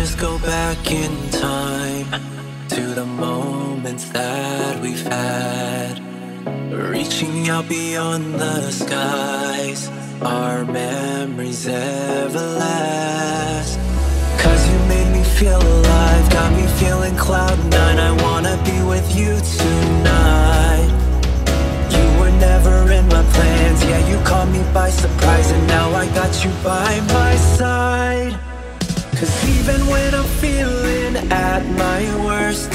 just go back in time to the moments that we've had. Reaching out beyond the skies, our memories ever last. Cause you made me feel alive, got me feeling cloud nine. I wanna be with you tonight. You were never in my plans, yeah, you caught me by surprise, and now I got you by my. Cause even when I'm feeling at my worst,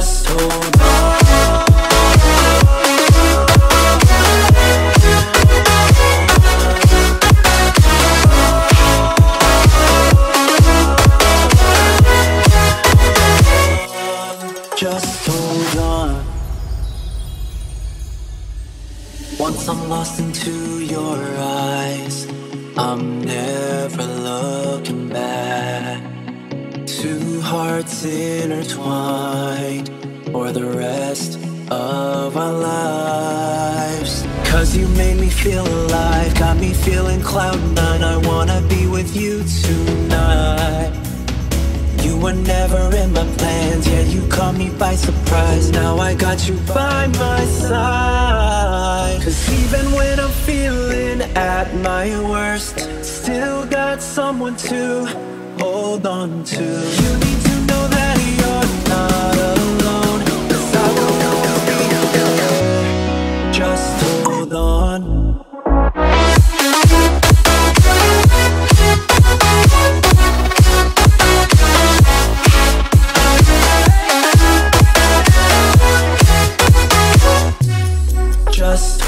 Just hold on. Just hold on. Once I'm lost into your eyes, I'm never looking back. Hearts intertwined for the rest of our lives. Cause you made me feel alive, got me feeling cloud nine. I wanna be with you tonight. You were never in my plans, yeah, you caught me by surprise. Now I got you by my side. Cause even when I'm feeling at my worst, still got someone to hold on to. You